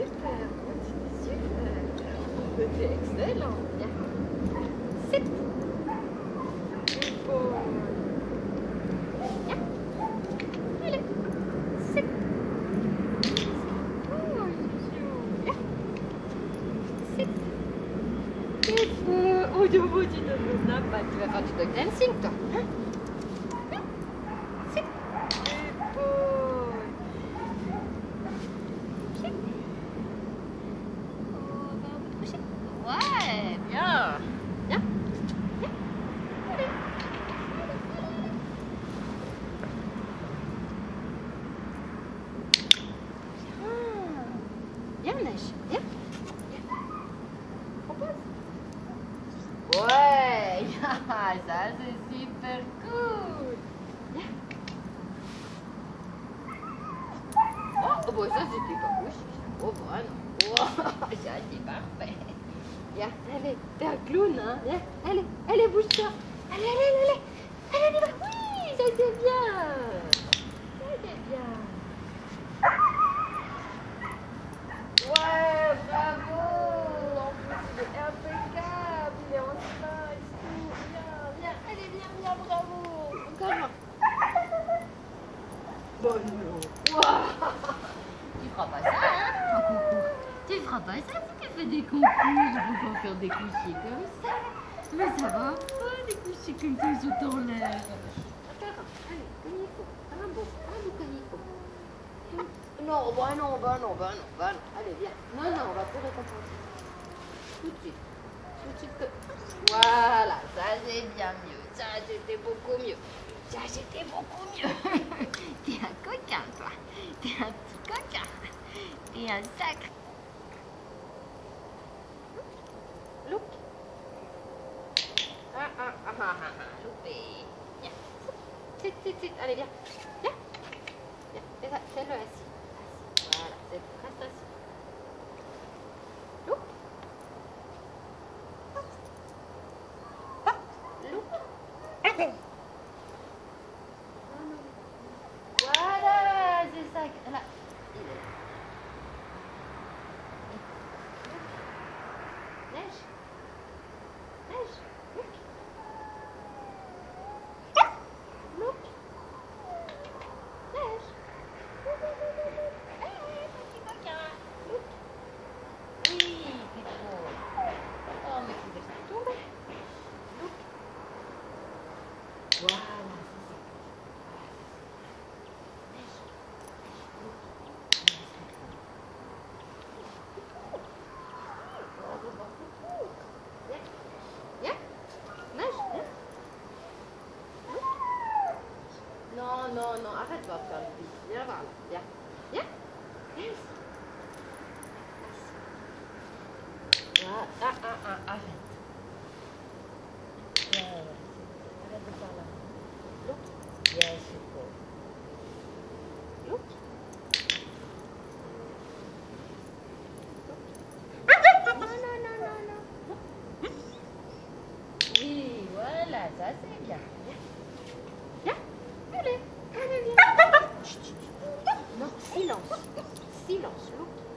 super. Super. C'était excellent. C'est bon. Vet du hva fattigdom den synker? Ça c'était pas couché. Oh non. Oh, ça c'est parfait. Viens, allez, t'es un clown, hein. Viens, allez, allez, bouge-toi. Allez, allez, allez, allez, allez. Oui, ça c'est bien. Ça c'est bien. Ouais, bravo. En plus, il est impeccable. Il est en slice. tout. Viens, viens, allez, viens, viens, bravo. Encore. Bon, non. Ouah. Tu feras pas ça, hein, un concours. Ça tu fais des concours. Tu peux pas faire des couchers comme ça. Mais ça va pas, des couchers comme ça, ils sont en l'air. Non, bah non, bah non, bah non, bah non. Allez, viens. Non, non, on va te récompenser. Tout de suite. Tout de suite que... Voilà, ça c'est bien mieux. Ça c'était beaucoup mieux. Ça c'était beaucoup mieux. T'es un coquin, toi. T'es un petit coquin. T'es un sacré. Allez, viens. Viens. Viens. Fais-le. Assis. ja ja Yeah. ja Ah, ah, ah, ah. Yes. ja silence. Silence, look.